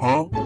Huh?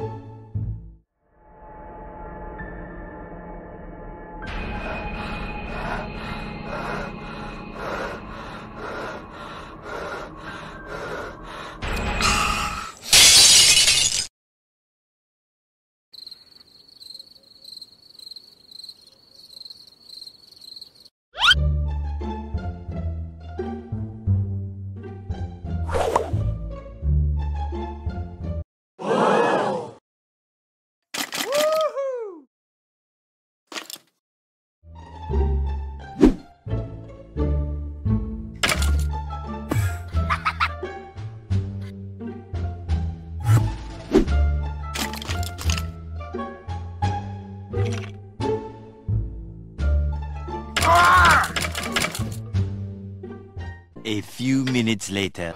Few minutes later.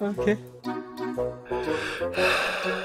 Okay.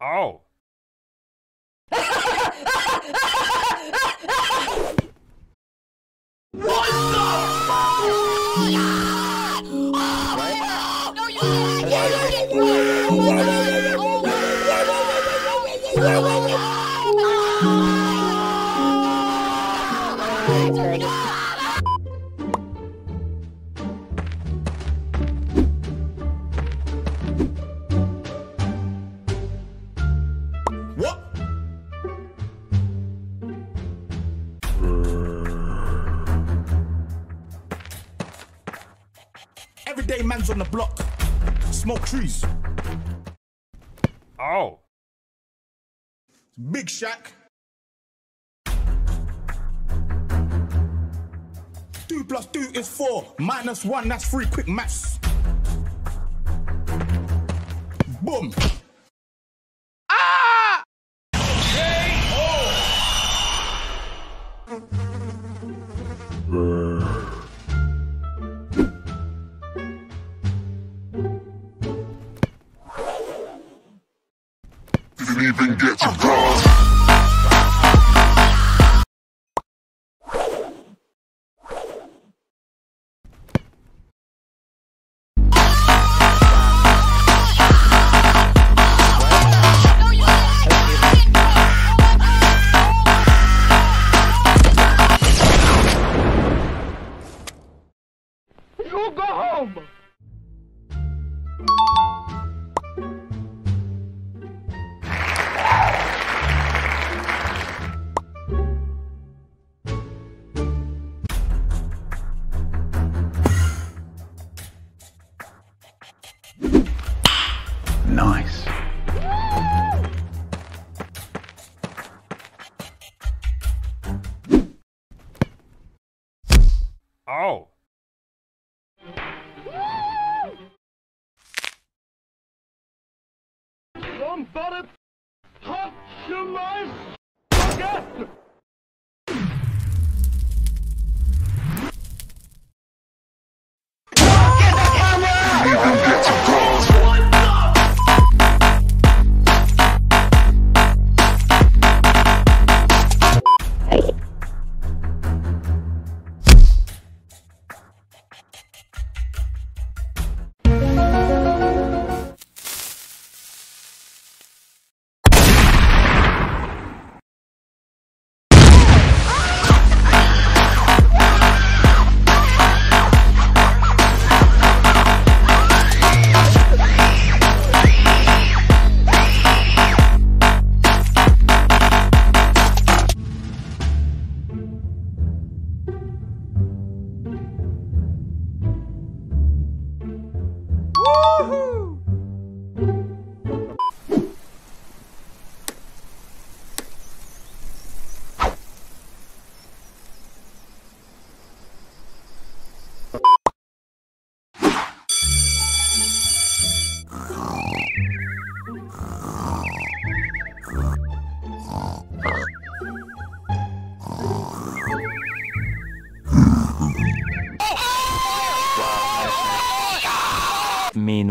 Oh. Shack. Two plus two is four. Minus one, that's three. Quick maths. Boom. Bother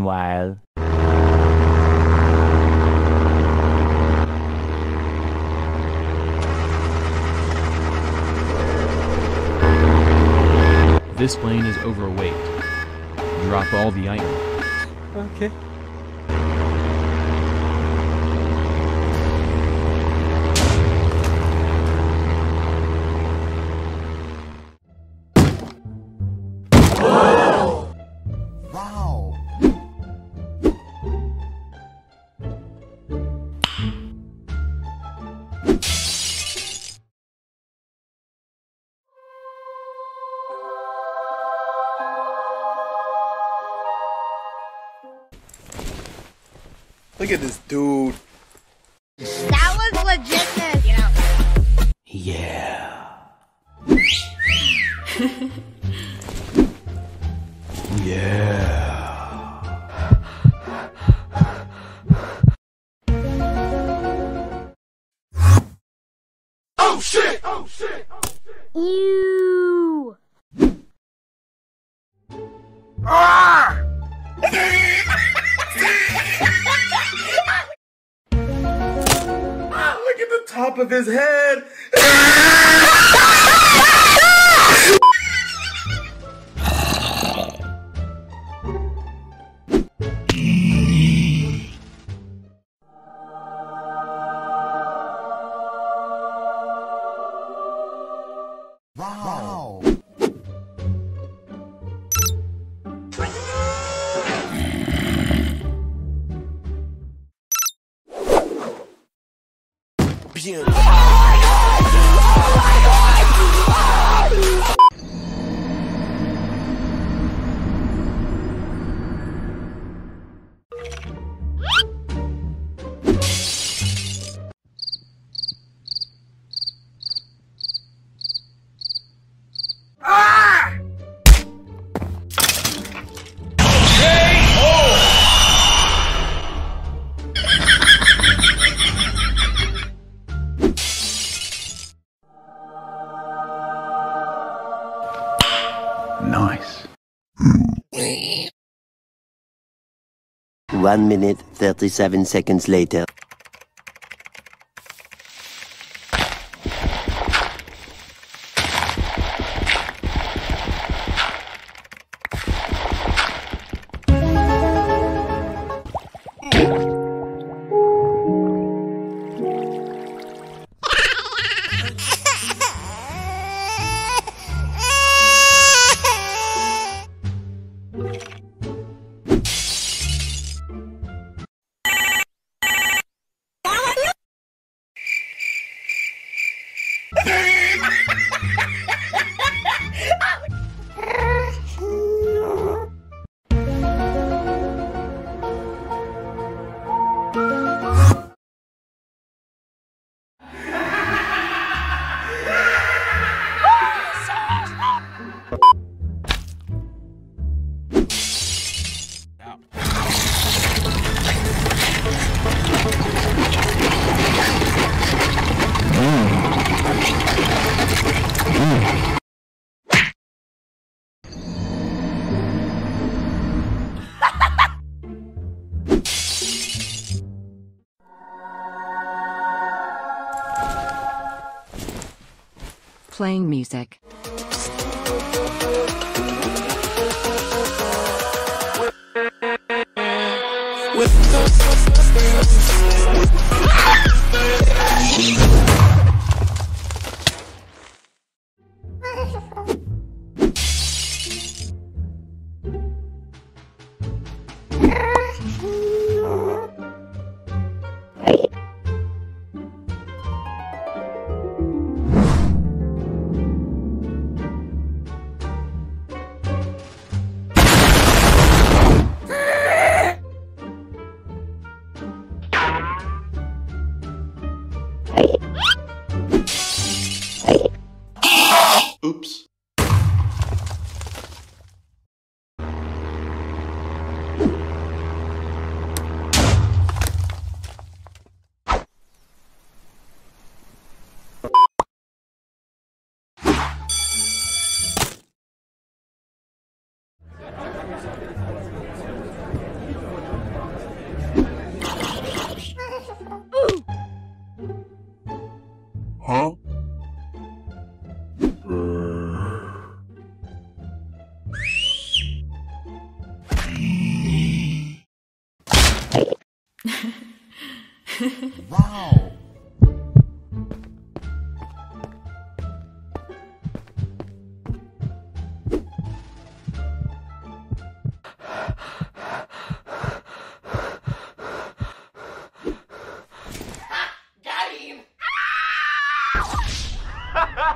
Meanwhile. This plane is overweight. Drop all the items. Okay. Look at this dude. ¡Ah! 1 minute 37 seconds later. playing music.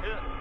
没。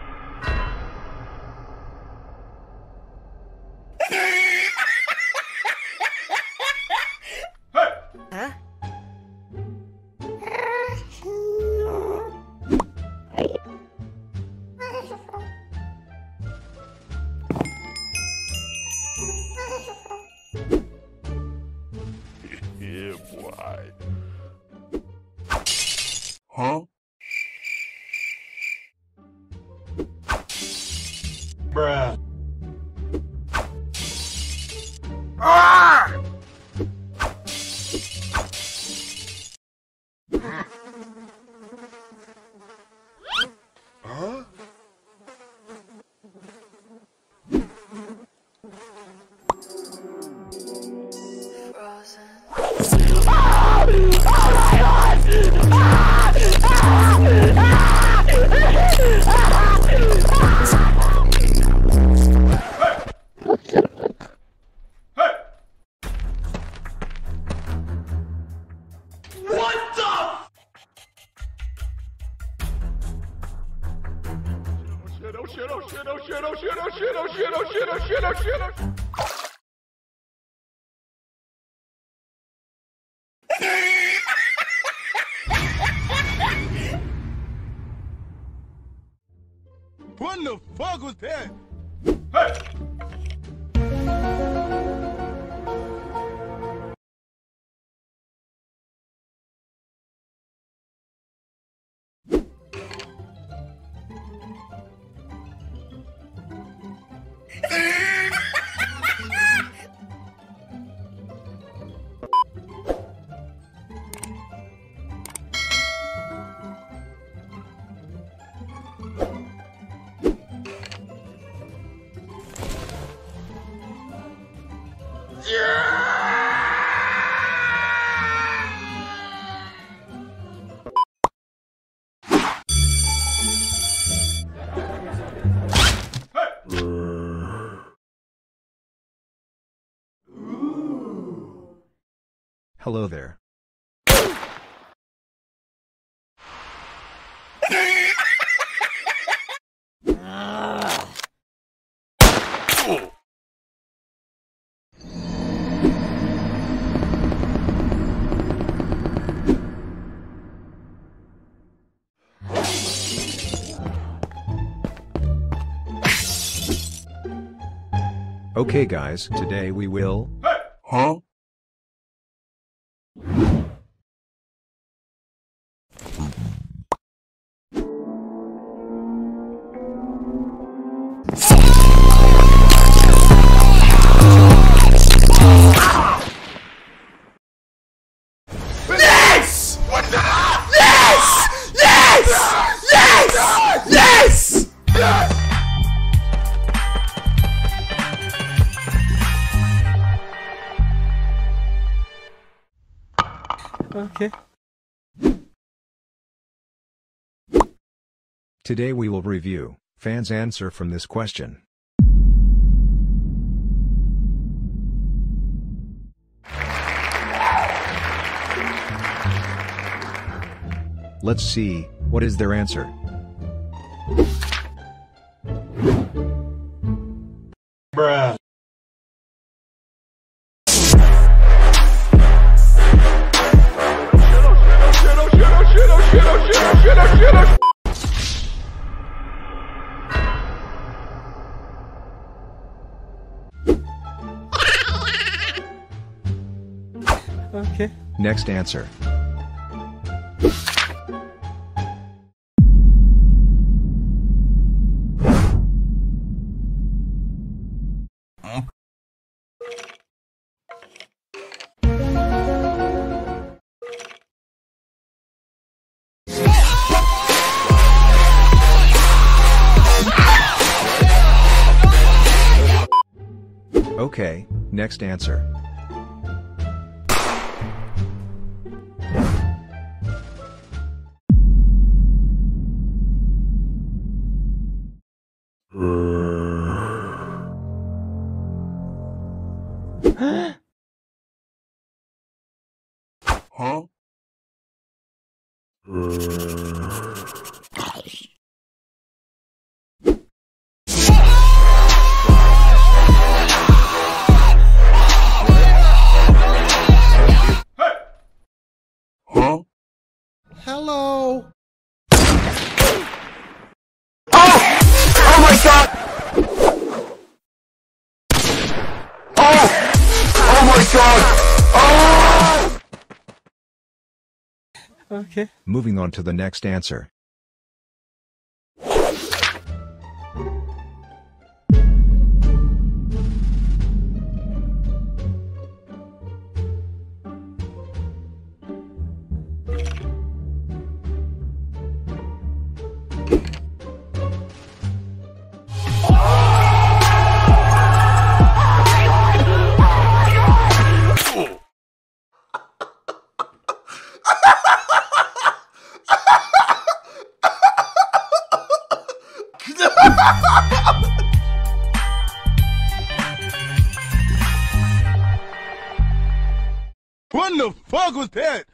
Hello there. Okay guys, today we will... Huh? Today we will review fans' answer from this question. Let's see, what is their answer? Bruh. Next answer. Okay, next answer. Okay. Moving on to the next answer. What the fuck was that?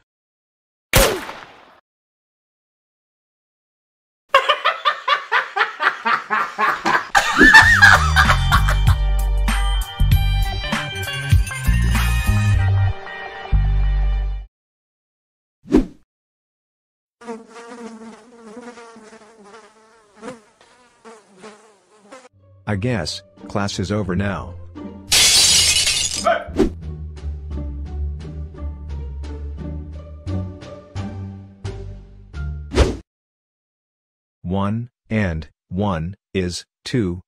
I guess, class is over now. One, and, one, is, two.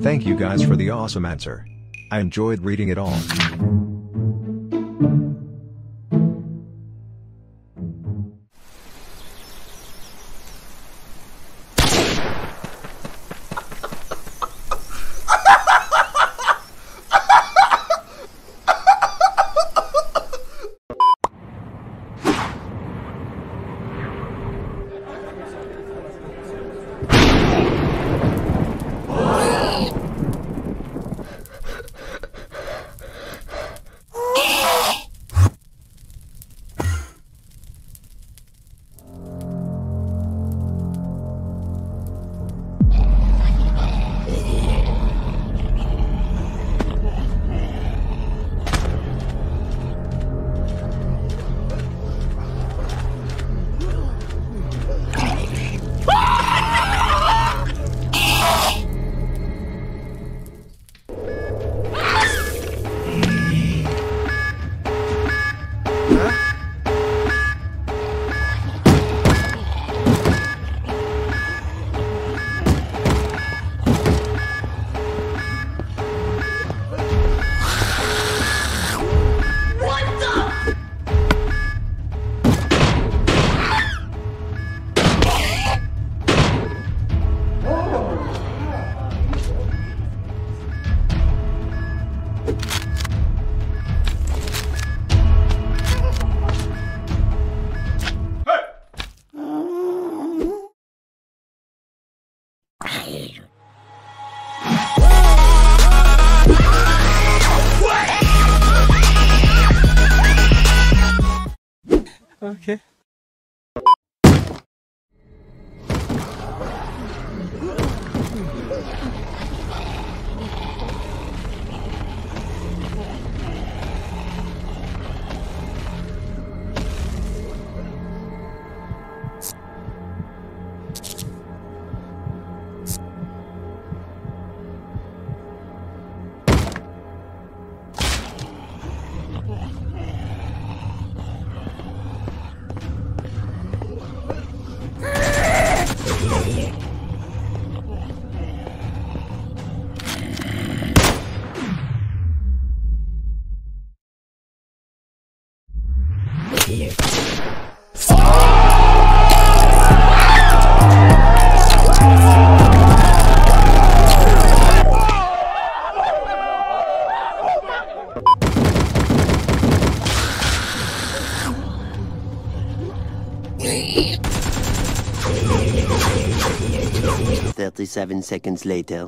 Thank you guys for the awesome answer. I enjoyed reading it all. Seven seconds later.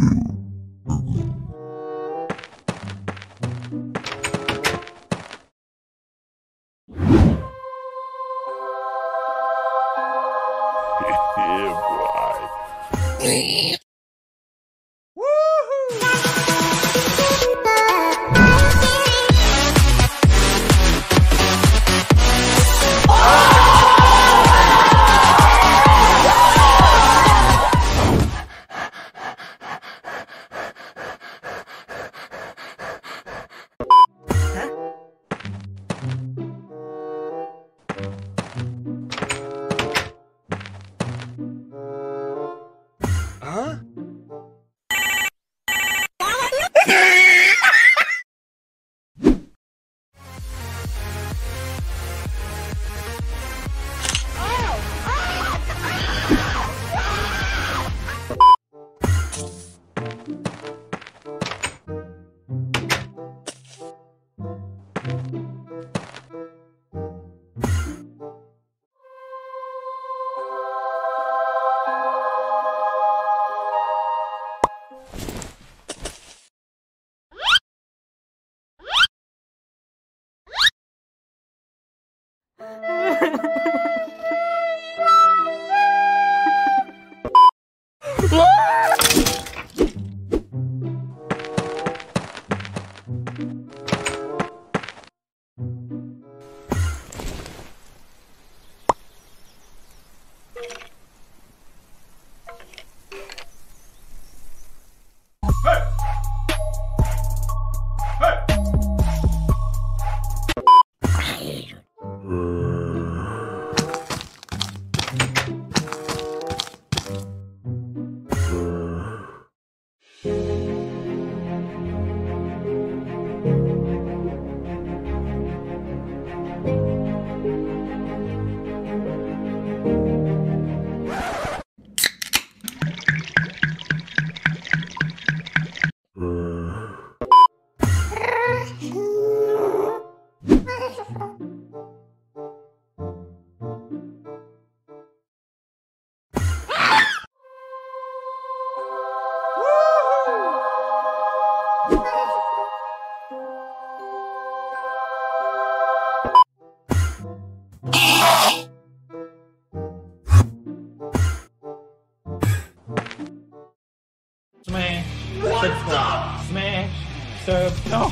Yeah,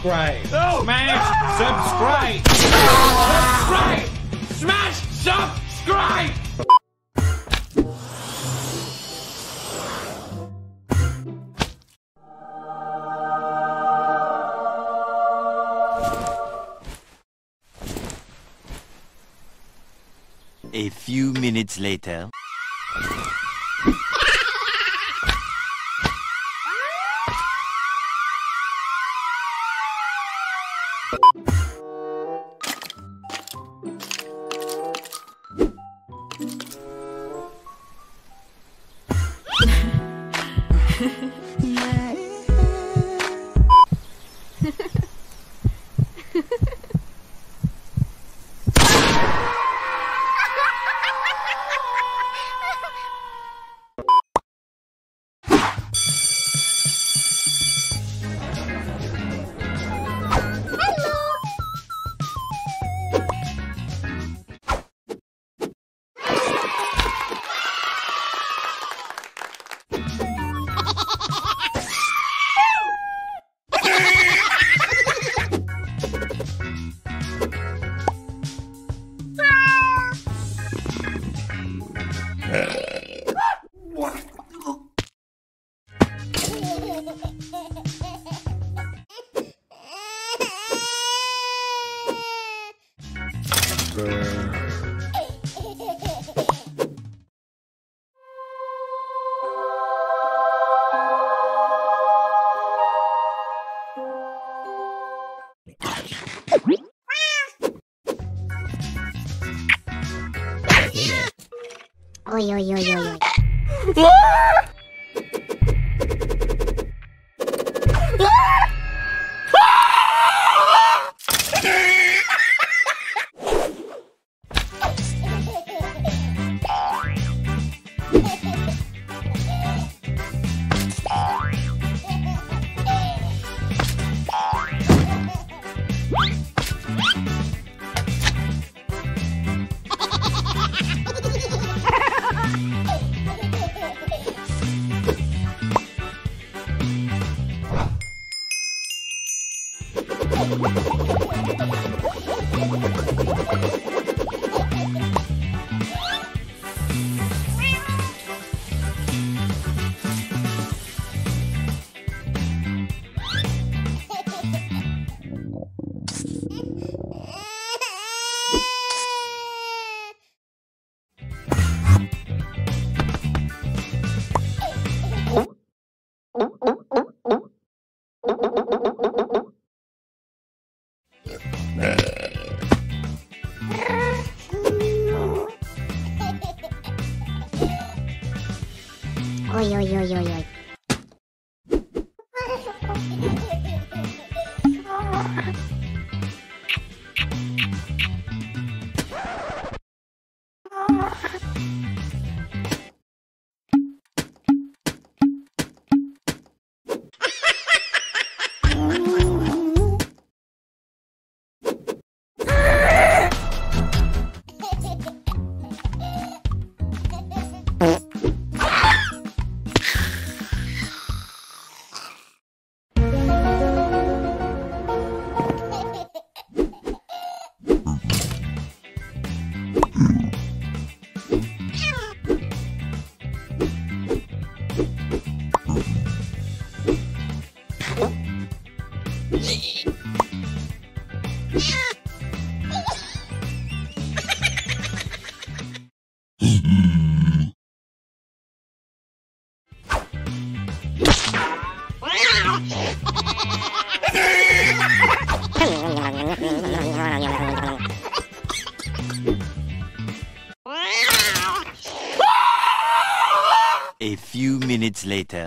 subscribe,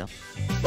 minutes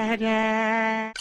Yeah.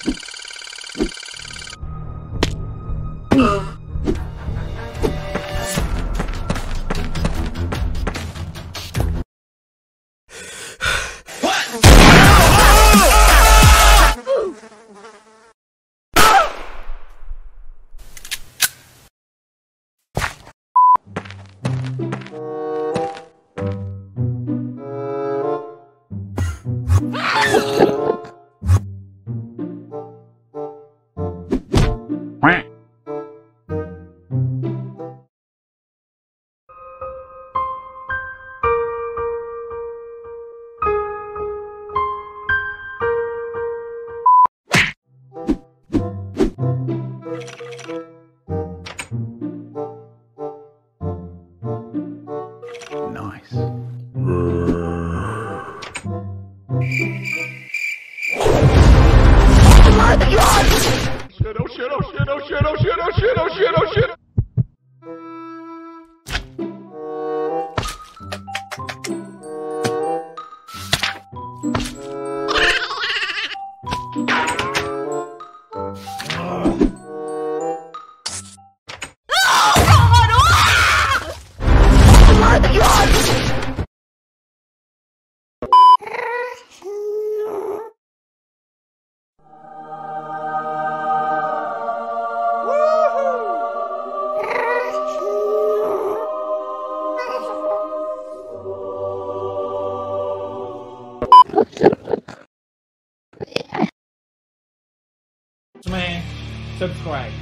Subscribe,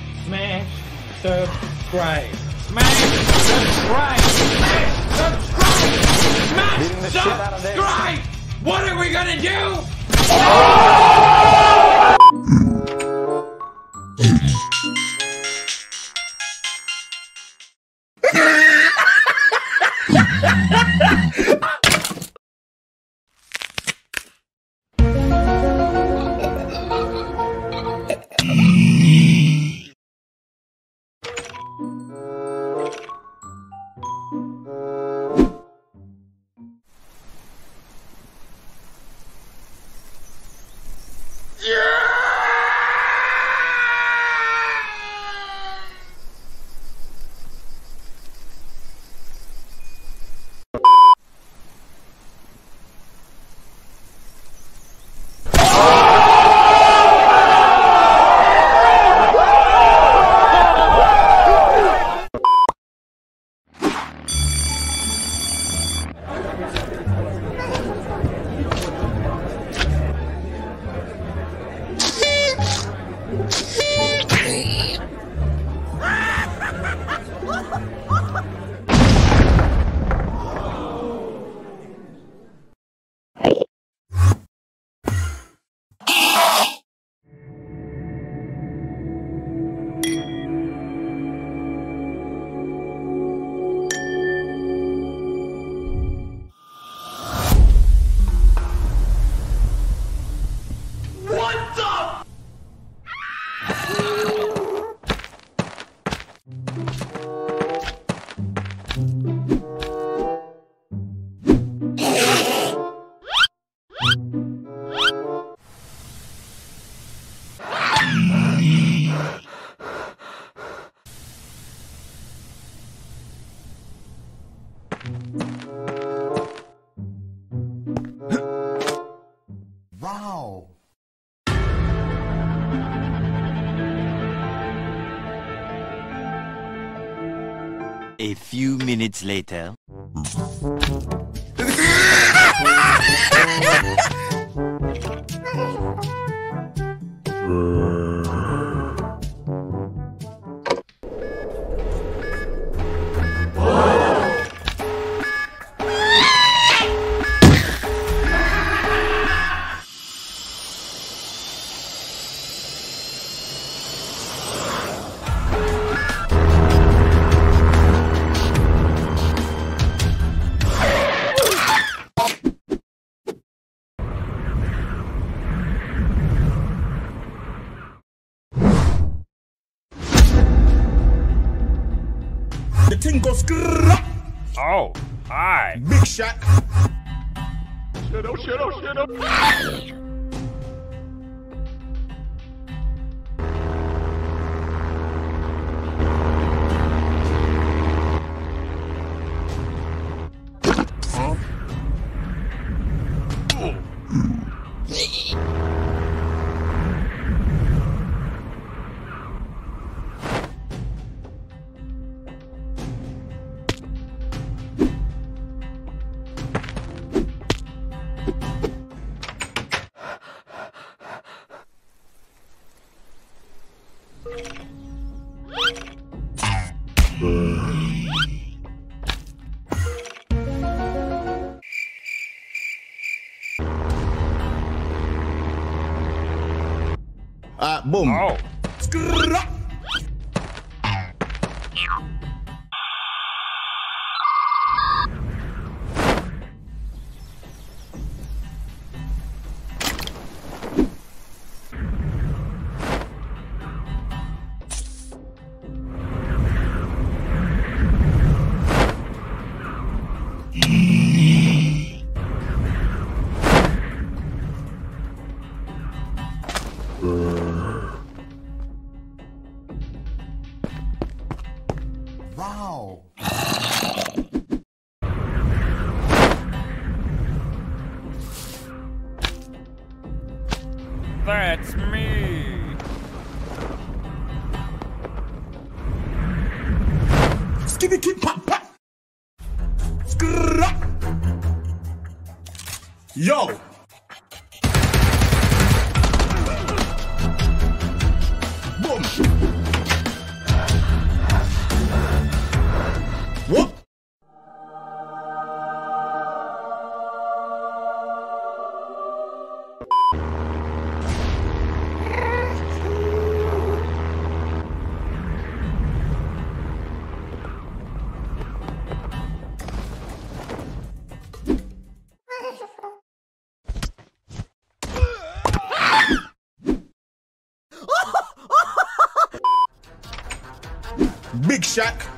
A few minutes later. The Uh, boom. Big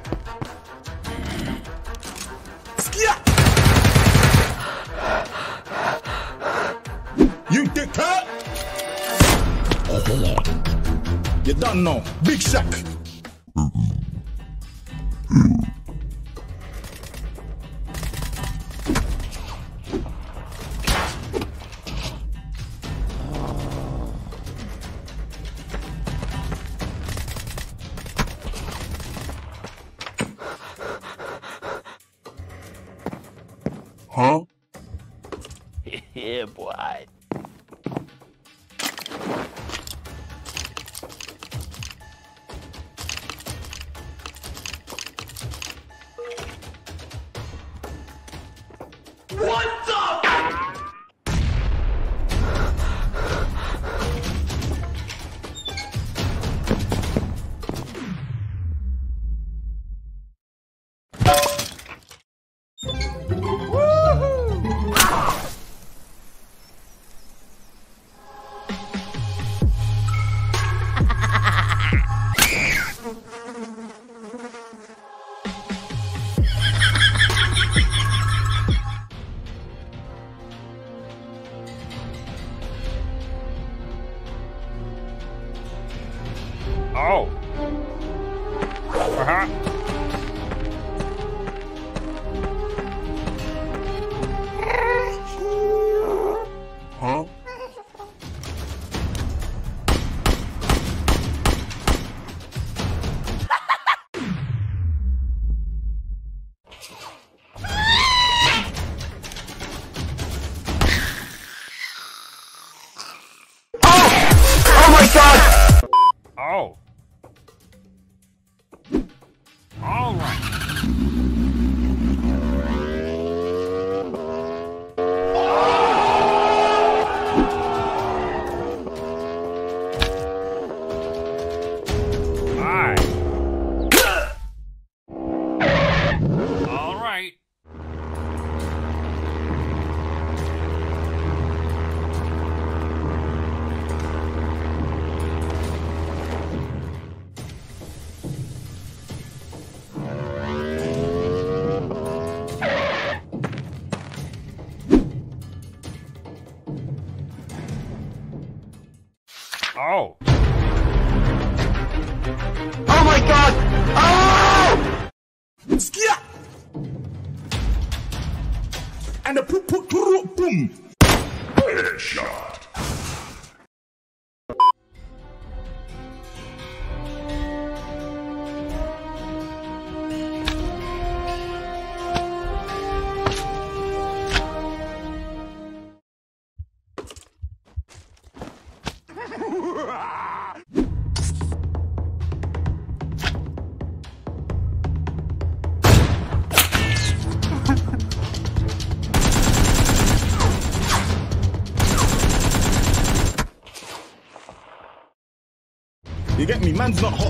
Not hot.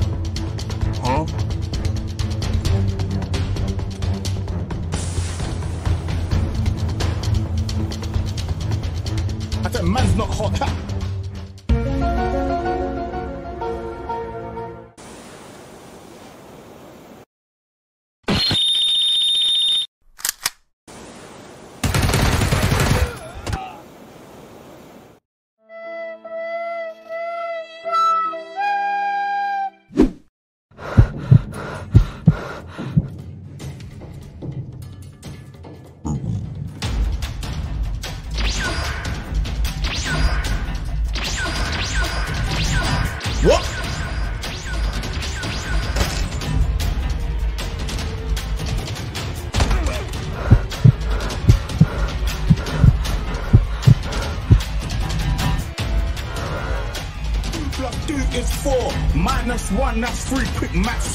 Three.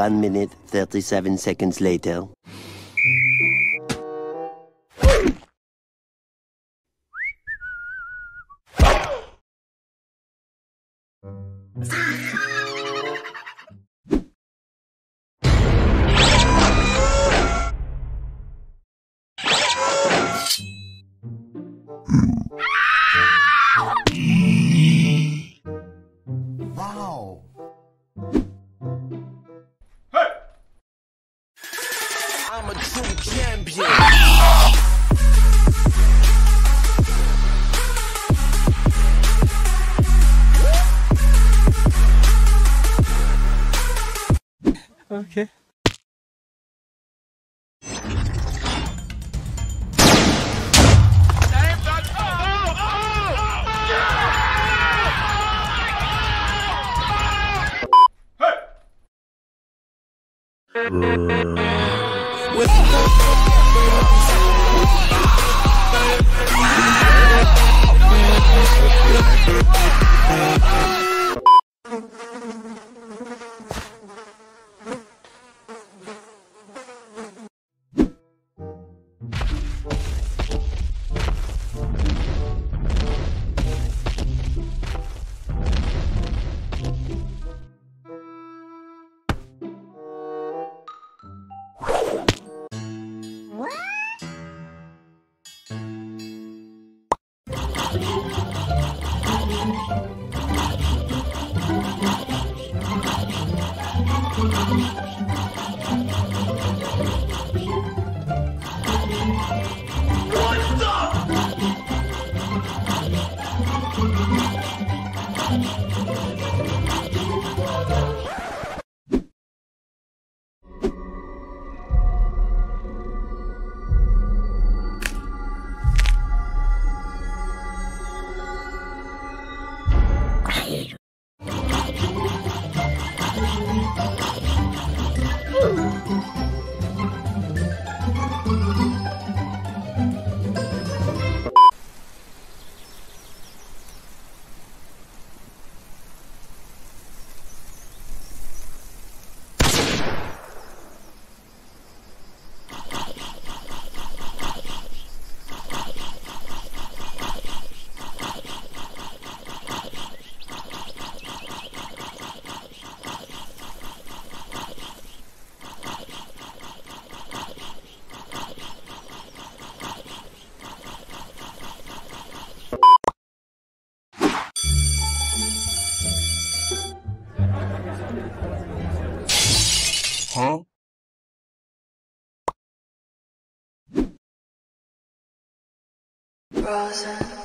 1 minute 37 seconds later. Huh?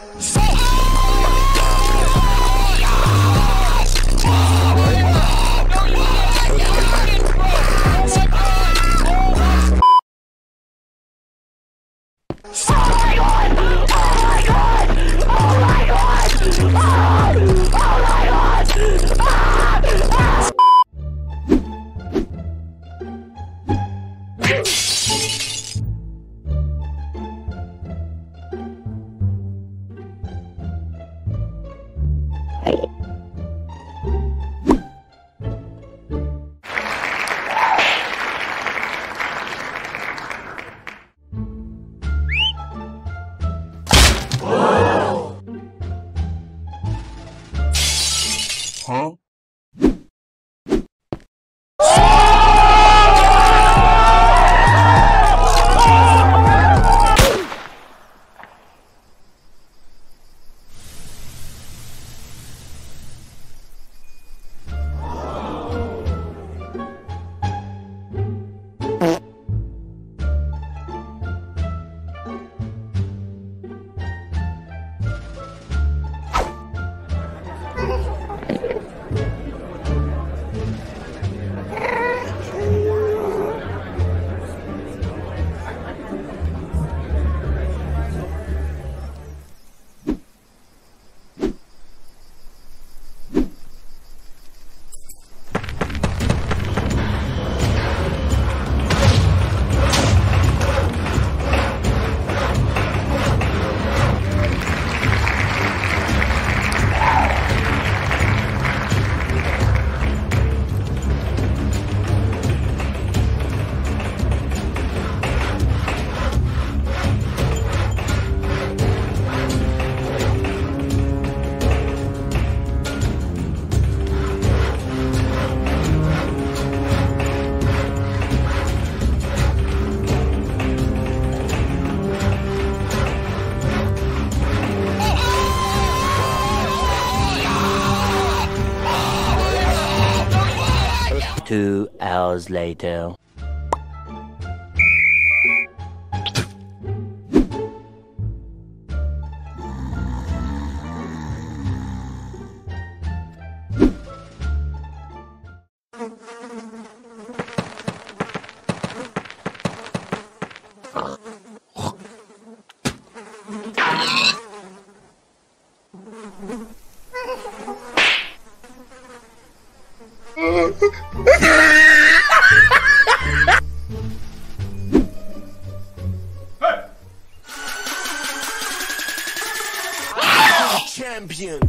Hours later. Champion.